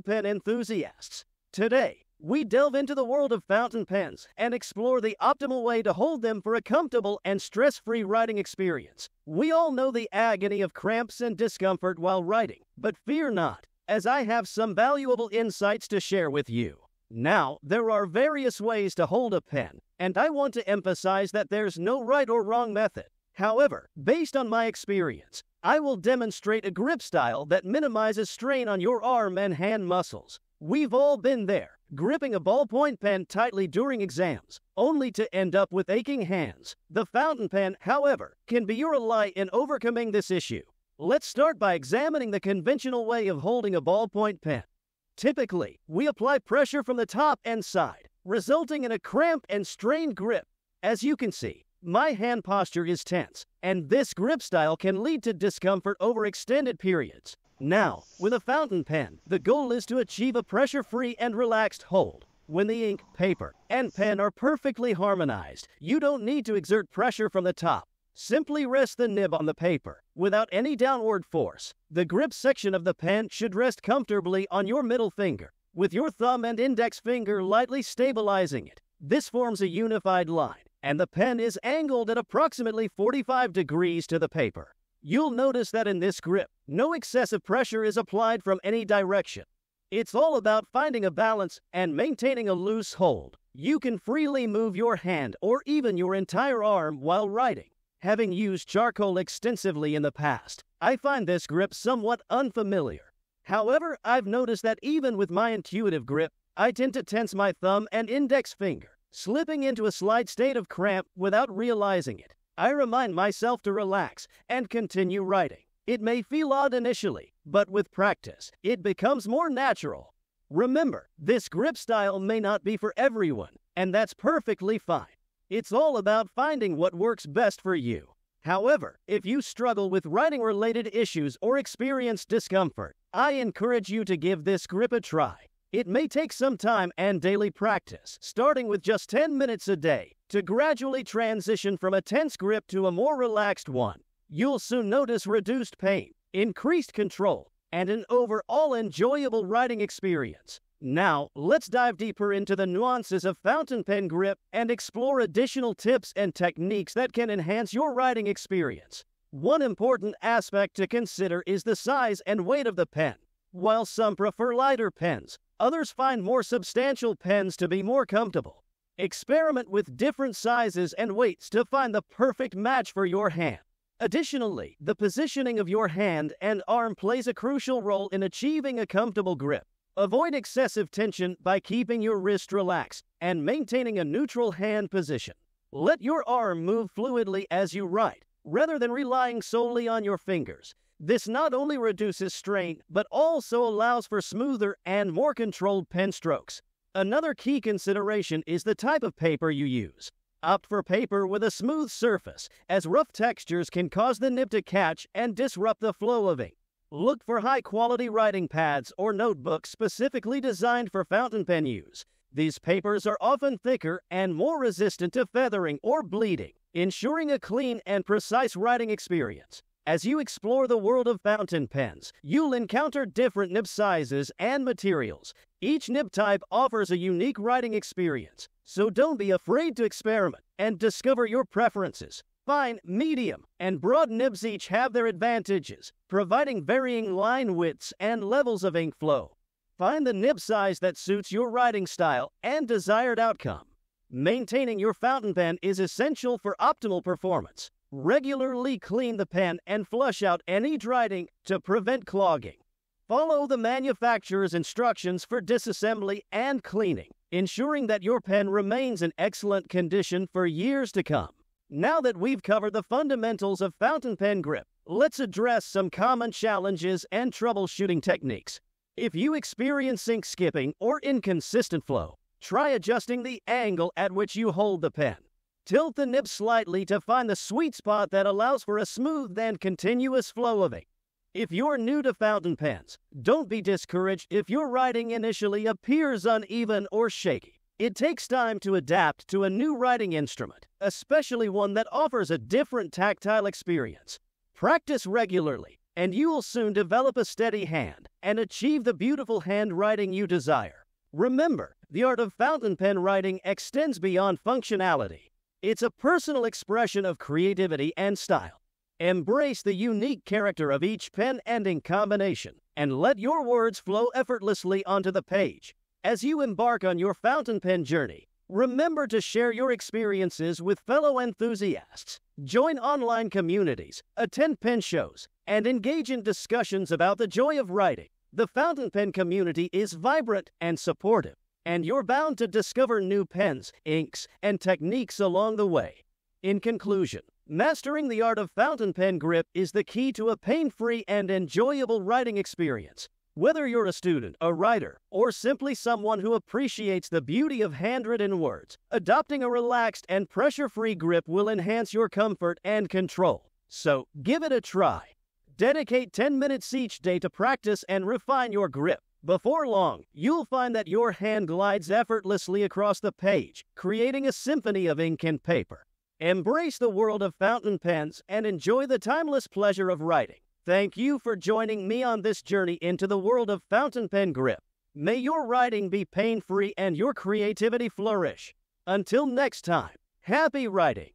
Pen enthusiasts. Today, we delve into the world of fountain pens and explore the optimal way to hold them for a comfortable and stress free writing experience. We all know the agony of cramps and discomfort while writing, but fear not, as I have some valuable insights to share with you. Now, there are various ways to hold a pen, and I want to emphasize that there's no right or wrong method. However, based on my experience, I will demonstrate a grip style that minimizes strain on your arm and hand muscles. We've all been there, gripping a ballpoint pen tightly during exams, only to end up with aching hands. The fountain pen, however, can be your ally in overcoming this issue. Let's start by examining the conventional way of holding a ballpoint pen. Typically, we apply pressure from the top and side, resulting in a cramped and strained grip. As you can see, my hand posture is tense, and this grip style can lead to discomfort over extended periods. Now, with a fountain pen, the goal is to achieve a pressure free and relaxed hold. When the ink, paper, and pen are perfectly harmonized, you don't need to exert pressure from the top. Simply rest the nib on the paper without any downward force. The grip section of the pen should rest comfortably on your middle finger, with your thumb and index finger lightly stabilizing it. This forms a unified line and the pen is angled at approximately 45 degrees to the paper. You'll notice that in this grip, no excessive pressure is applied from any direction. It's all about finding a balance and maintaining a loose hold. You can freely move your hand or even your entire arm while writing. Having used charcoal extensively in the past, I find this grip somewhat unfamiliar. However, I've noticed that even with my intuitive grip, I tend to tense my thumb and index finger slipping into a slight state of cramp without realizing it. I remind myself to relax and continue writing. It may feel odd initially, but with practice, it becomes more natural. Remember, this grip style may not be for everyone, and that's perfectly fine. It's all about finding what works best for you. However, if you struggle with writing related issues or experience discomfort, I encourage you to give this grip a try. It may take some time and daily practice, starting with just 10 minutes a day, to gradually transition from a tense grip to a more relaxed one. You'll soon notice reduced pain, increased control, and an overall enjoyable writing experience. Now, let's dive deeper into the nuances of fountain pen grip and explore additional tips and techniques that can enhance your writing experience. One important aspect to consider is the size and weight of the pen. While some prefer lighter pens, Others find more substantial pens to be more comfortable. Experiment with different sizes and weights to find the perfect match for your hand. Additionally, the positioning of your hand and arm plays a crucial role in achieving a comfortable grip. Avoid excessive tension by keeping your wrist relaxed and maintaining a neutral hand position. Let your arm move fluidly as you write, rather than relying solely on your fingers. This not only reduces strain, but also allows for smoother and more controlled pen strokes. Another key consideration is the type of paper you use. Opt for paper with a smooth surface, as rough textures can cause the nib to catch and disrupt the flow of ink. Look for high quality writing pads or notebooks specifically designed for fountain pen use. These papers are often thicker and more resistant to feathering or bleeding, ensuring a clean and precise writing experience. As you explore the world of fountain pens, you'll encounter different nib sizes and materials. Each nib type offers a unique writing experience, so don't be afraid to experiment and discover your preferences. Fine, medium, and broad nibs each have their advantages, providing varying line widths and levels of ink flow. Find the nib size that suits your writing style and desired outcome. Maintaining your fountain pen is essential for optimal performance. Regularly clean the pen and flush out any dried ink to prevent clogging. Follow the manufacturer's instructions for disassembly and cleaning, ensuring that your pen remains in excellent condition for years to come. Now that we've covered the fundamentals of fountain pen grip, let's address some common challenges and troubleshooting techniques. If you experience ink skipping or inconsistent flow, try adjusting the angle at which you hold the pen. Tilt the nib slightly to find the sweet spot that allows for a smooth and continuous flow of ink. If you're new to fountain pens, don't be discouraged if your writing initially appears uneven or shaky. It takes time to adapt to a new writing instrument, especially one that offers a different tactile experience. Practice regularly, and you will soon develop a steady hand and achieve the beautiful handwriting you desire. Remember, the art of fountain pen writing extends beyond functionality. It's a personal expression of creativity and style. Embrace the unique character of each pen and ink combination, and let your words flow effortlessly onto the page. As you embark on your fountain pen journey, remember to share your experiences with fellow enthusiasts. Join online communities, attend pen shows, and engage in discussions about the joy of writing. The fountain pen community is vibrant and supportive, and you're bound to discover new pens, inks, and techniques along the way. In conclusion, mastering the art of fountain pen grip is the key to a pain free and enjoyable writing experience. Whether you're a student, a writer, or simply someone who appreciates the beauty of handwritten words, adopting a relaxed and pressure free grip will enhance your comfort and control. So give it a try. Dedicate 10 minutes each day to practice and refine your grip. Before long, you'll find that your hand glides effortlessly across the page, creating a symphony of ink and paper. Embrace the world of fountain pens and enjoy the timeless pleasure of writing. Thank you for joining me on this journey into the world of fountain pen grip. May your writing be pain free and your creativity flourish. Until next time, happy writing!